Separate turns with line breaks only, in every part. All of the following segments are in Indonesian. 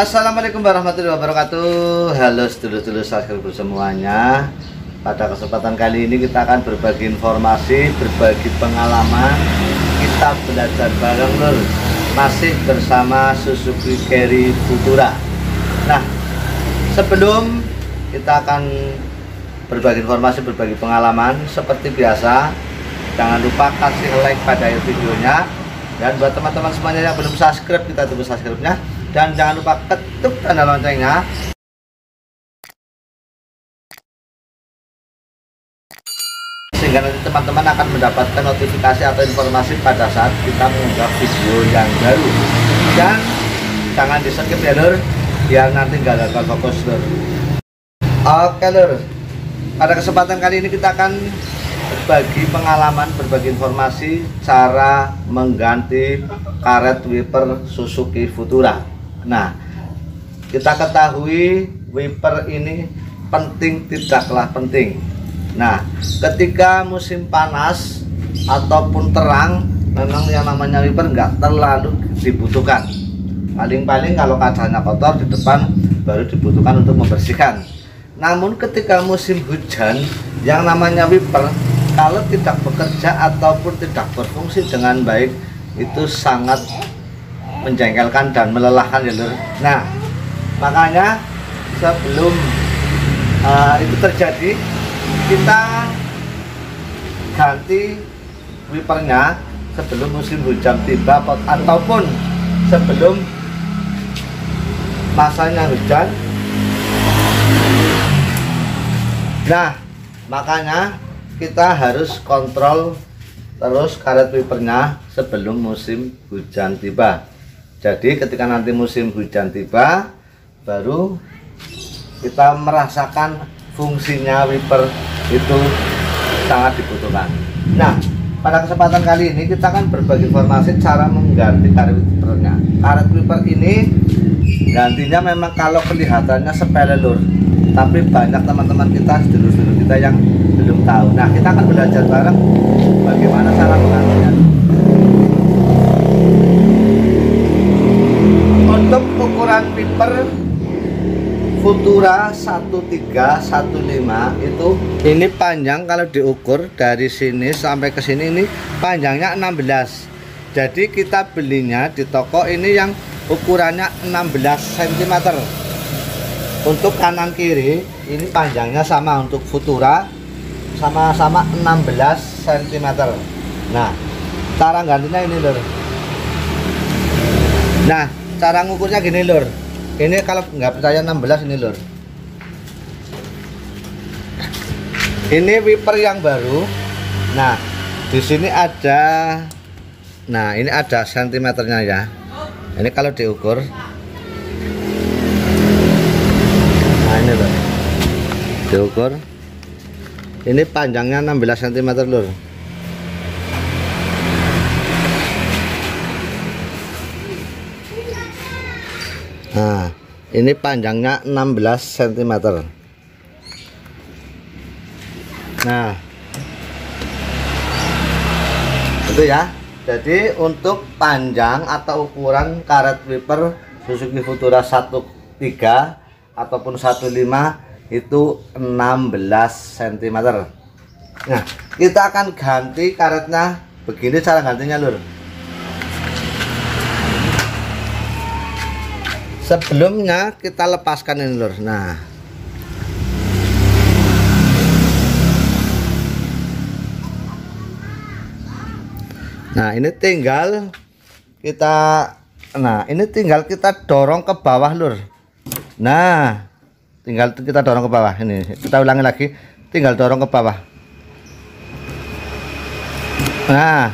Assalamualaikum warahmatullahi wabarakatuh. Halo sedulur-sedulur subscriber semuanya. Pada kesempatan kali ini kita akan berbagi informasi Berbagi pengalaman. Kita belajar bareng lur. Masih bersama Suzuki Carry Futura. Nah sebelum kita akan berbagi informasi, berbagi pengalaman Seperti biasa Jangan lupa kasih like pada videonya. Dan buat teman-teman semuanya yang belum subscribe Kita tunggu subscribe-nya dan jangan lupa ketuk tanda loncengnya. Sehingga nanti teman-teman akan mendapatkan notifikasi atau informasi pada saat kita mengunggah video yang baru. Dan jangan di skip ya lur. Biar nanti nggak gagal fokus lur. Oke lur. Pada kesempatan kali ini kita akan berbagi pengalaman, berbagi informasi cara mengganti karet wiper Suzuki Futura Nah, kita ketahui wiper ini penting tidaklah penting. Nah, ketika musim panas ataupun terang, memang yang namanya wiper nggak terlalu dibutuhkan. Paling-paling kalau kacanya kotor di depan baru dibutuhkan untuk membersihkan. Namun ketika musim hujan, yang namanya wiper kalau tidak bekerja ataupun tidak berfungsi dengan baik itu sangat menjengkelkan dan melelahkan ya lur. Nah makanya sebelum uh, itu terjadi kita ganti wipernya sebelum musim hujan tiba ataupun sebelum masanya hujan. Nah makanya kita harus kontrol terus karet wipernya sebelum musim hujan tiba jadi ketika nanti musim hujan tiba baru kita merasakan fungsinya wiper itu sangat dibutuhkan. Nah pada kesempatan kali ini kita akan berbagi informasi cara mengganti karet wipernya. Karet wiper ini gantinya memang kalau kelihatannya sepele lur. Tapi banyak teman-teman kita sedulur-sedulur kita yang belum tahu. Nah kita akan belajar bareng bagaimana cara menggantinya untuk ukuran piper Futura 1315 itu ini panjang kalau diukur dari sini sampai ke sini ini panjangnya 16 jadi kita belinya di toko ini yang ukurannya 16 cm untuk kanan kiri ini panjangnya sama untuk Futura sama-sama 16 cm nah cara gantinya ini lor nah cara ngukurnya gini lur. Ini kalau nggak percaya 16 ini lur. Ini wiper yang baru. Nah di sini ada nah ini ada sentimeternya ya. Ini kalau diukur. Nah ini lur. Diukur. Ini panjangnya 16 cm lur Nah, ini panjangnya 16 cm. Nah, itu ya. Jadi untuk panjang atau ukuran karet wiper Suzuki Futura 13 ataupun 15 itu 16 cm. Nah, kita akan ganti karetnya. Begini cara gantinya, Lur. Sebelumnya kita lepaskan ini lur. Nah. Nah ini tinggal kita nah ini tinggal kita dorong ke bawah lur. Nah tinggal kita dorong ke bawah. Ini kita ulangi lagi. Tinggal dorong ke bawah. Nah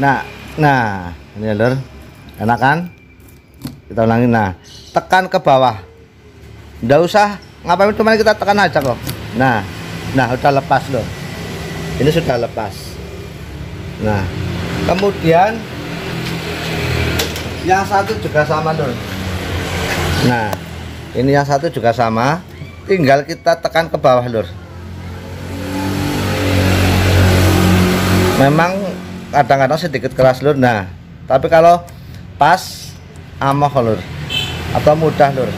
nah nah. Ini lur. Enak kan kita ulangi nah tekan ke bawah. Nggak usah ngapain cuma kita tekan aja kok. Nah nah udah lepas loh. Ini sudah lepas. Nah kemudian yang satu juga sama loh nah ini yang satu juga sama. Tinggal kita tekan ke bawah lur memang kadang-kadang sedikit keras lur nah tapi kalau pas amoh lur? Atau mudah lur?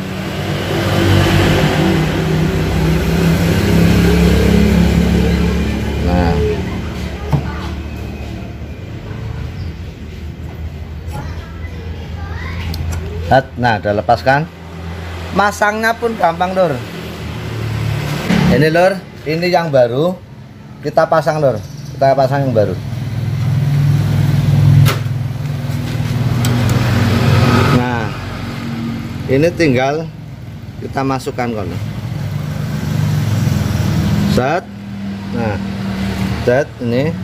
Nah. Nah udah lepaskan masangnya pun gampang lur. Ini lur ini yang baru. Kita pasang lur. Kita pasang yang baru nah ini tinggal kita masukkan kono. Set. Nah set ini.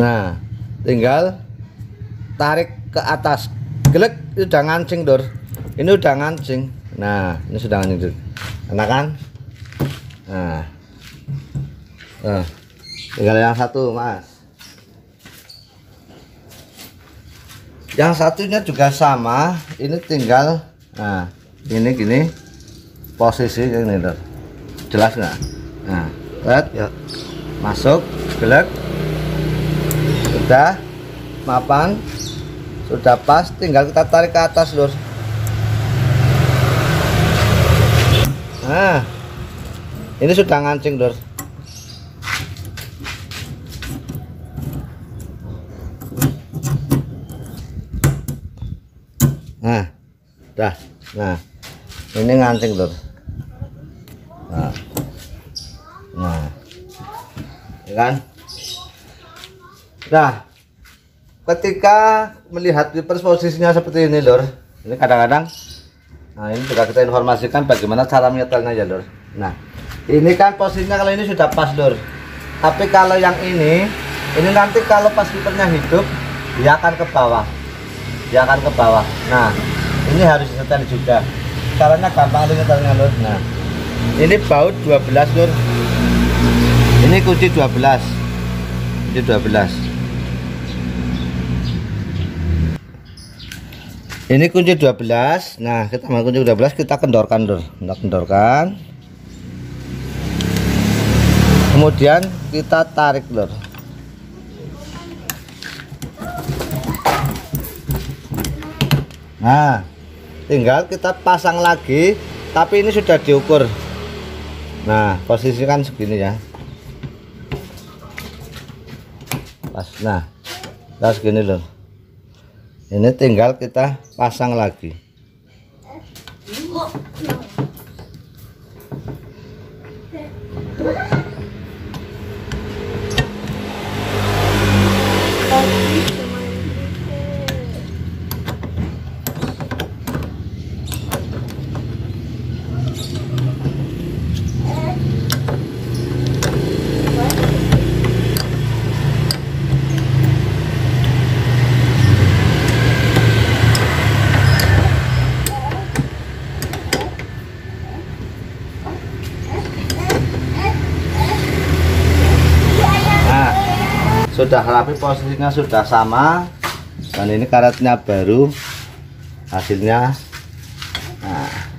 Nah tinggal tarik ke atas. Gelek udah ngancing dor ini udah ngancing. Nah ini sudah ngancing dor enak kan? Nah. Nah tinggal yang satu mas yang satunya juga sama. Ini tinggal nah ini gini. Posisi ini dor jelas nggak? Nah lihat. Ya. Masuk gelek. Sudah mapan. Sudah pas tinggal kita tarik ke atas lur nah ini sudah ngancing lur nah dah. Nah ini ngancing lur nah. Nah. Ya kan? Nah ketika melihat Vipers posisinya seperti ini lor ini kadang-kadang nah ini juga kita informasikan bagaimana cara menyetelnya ya lor nah ini kan posisinya kalau ini sudah pas lor tapi kalau yang ini ini nanti kalau pas Vipersnya hidup dia akan ke bawah dia akan ke bawah. Nah ini harus disetel juga. Caranya gampang lor nyetelnya lor nah ini baut 12 lor ini kunci 12 ini 12 ini kunci 12 nah kita mau kunci 12 kita kendorkan dulu kita kendorkan. Kemudian kita tarik lur nah tinggal kita pasang lagi tapi ini sudah diukur. Nah posisi kan segini ya. Pas nah kita segini loh. Ini tinggal kita pasang lagi nah sudah rapi posisinya sudah sama. Dan ini karetnya baru hasilnya nah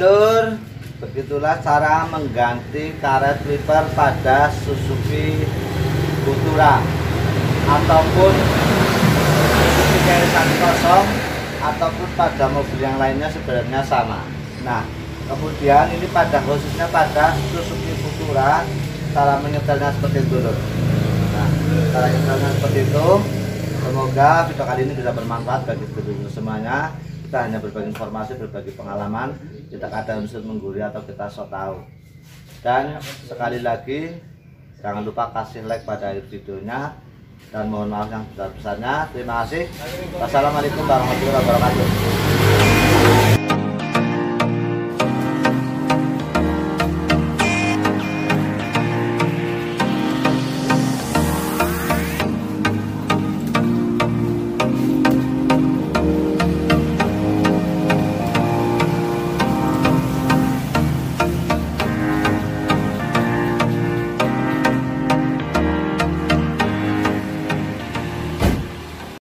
Lur, begitulah cara mengganti karet wiper pada Suzuki Futura ataupun Suzuki Carry 10 ataupun pada mobil yang lainnya sebenarnya sama. Nah, kemudian ini pada khususnya pada Suzuki Futura cara menyetelnya seperti itu. Nah, cara menyetelnya seperti itu. Semoga video kali ini bisa bermanfaat bagi semuanya kita hanya berbagi informasi berbagi pengalaman. Tidak ada unsur menggurui atau kita so tahu. Dan sekali lagi jangan lupa kasih like pada videonya. Dan mohon maaf yang besar-besarnya terima kasih. Wassalamualaikum warahmatullahi wabarakatuh